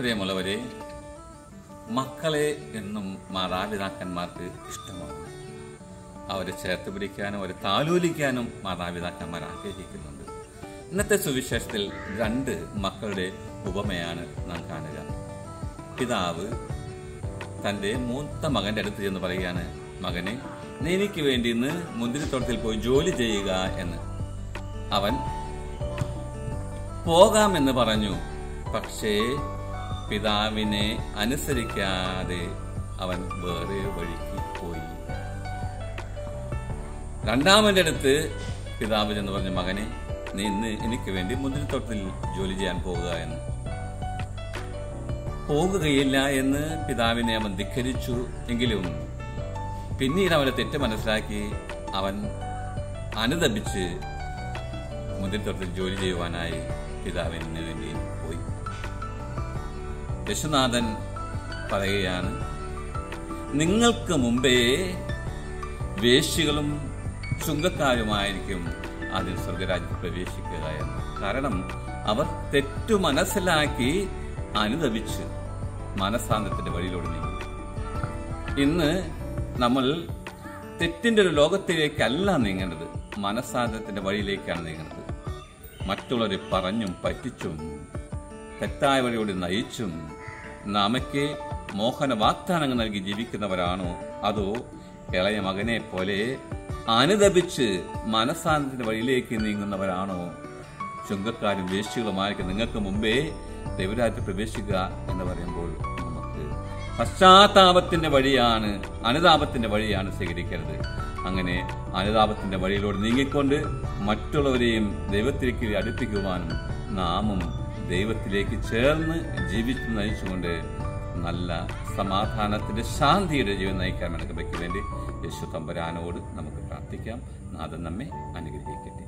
പ്രിയമുള്ളവരെ മക്കളെ എന്നും മാതാപിതാക്കന്മാർക്ക് ഇഷ്ടമാണ്. അവരെ ചേർത്ത് പിടിക്കാനും അവരെ താലോലിക്കാനും മാതാപിതാക്കന്മാർ ആഗ്രഹിക്കുന്നുണ്ട്. ഇന്നത്തെ സുവിശേഷത്തിൽ രണ്ട് മക്കളുടെ ഉപമയാണ് നാം കാണുക. പിതാവ് തന്റെ മൂത്ത മകന്റെ അടുത്ത് ചെന്ന് പറയുകയാണ് മകനെ നീ എനിക്ക് വേണ്ടി ഇന്ന് മുന്തിരിത്തോട്ടത്തിൽ പോയി ജോലി ചെയ്യുക എന്ന്. അവൻ പോകാമെന്ന് പറഞ്ഞു. പക്ഷേ പിതാവിനെ അനുസരിക്കാതെ അവൻ വേറെ വഴിക്ക് പോയി. രണ്ടാമന്റെ അടുത്ത് പിതാവ് എന്ന് പറഞ്ഞ മകനെ നീ ഇന്ന് എനിക്ക് വേണ്ടി മുന്തിരിത്തോട്ടത്തിൽ ജോലി ചെയ്യാൻ പോകുക എന്ന്. പോകുകയില്ല എന്ന് പിതാവിനെ അവൻ ധിഖരിച്ചു എങ്കിലും പിന്നീട് അവനെ തെറ്റ് മനസ്സിലാക്കി അവൻ അനുദപിച്ച് മുന്തിരിത്തോട്ടത്തിൽ ജോലി ചെയ്യുവാനായി പിതാവിന് വേണ്ടി യശുനാഥൻ പറയുകയാണ് നിങ്ങൾക്ക് മുമ്പേ വേശികളും ചുങ്കക്കാരുമായിരിക്കും ആദ്യം സ്വർഗരാജ്യത്ത് പ്രവേശിക്കുക എന്ന്. കാരണം അവർ തെറ്റു മനസ്സിലാക്കി അനുദപിച്ച് മനസാന്തത്തിന്റെ വഴിയിലൂടെ നീങ്ങി ഇന്ന് നമ്മൾ തെറ്റിന്റെ ഒരു ലോകത്തിലേക്കല്ല നീങ്ങേണ്ടത്. മനസാന്തത്തിന്റെ വഴിയിലേക്കാണ് നീങ്ങുന്നത് മറ്റുള്ളവരെ പറഞ്ഞും പറ്റിച്ചും തെറ്റായ വഴിയോട് നയിച്ചും നാമയ്ക്ക് മോഹന വാഗ്ദാനങ്ങൾ നൽകി ജീവിക്കുന്നവരാണോ? അതോ ഇളയ മകനെ പോലെ അനുദപിച്ച് മനസാന്തത്തിന്റെ വഴിയിലേക്ക് നീങ്ങുന്നവരാണോ? ചുങ്കക്കാരും വേശികളുമായിരിക്കും നിങ്ങൾക്ക് മുമ്പേ ദൈവരാജ്യത്തിൽ പ്രവേശിക്കുക എന്ന് പറയുമ്പോൾ നമുക്ക് പശ്ചാത്താപത്തിന്റെ വഴിയാണ് അനുതാപത്തിന്റെ വഴിയാണ് സ്വീകരിക്കരുത്. അങ്ങനെ അനുതാപത്തിന്റെ വഴിയിലൂടെ നീങ്ങിക്കൊണ്ട് മറ്റുള്ളവരെയും ദൈവത്തിലേക്ക് അടുപ്പിക്കുവാനും നാമും ദൈവത്തിലേക്ക് ചേർന്ന് ജീവിച്ച് നയിച്ചുകൊണ്ട് നല്ല സമാധാനത്തിന്റെ ശാന്തിയുടെ ജീവൻ നയിക്കാൻ കൃപയ്ക്ക് വേണ്ടി യേശു തമ്പരാനോട് നമുക്ക് പ്രാർത്ഥിക്കാം. നാഥൻ നമ്മെ അനുഗ്രഹിക്കട്ടെ.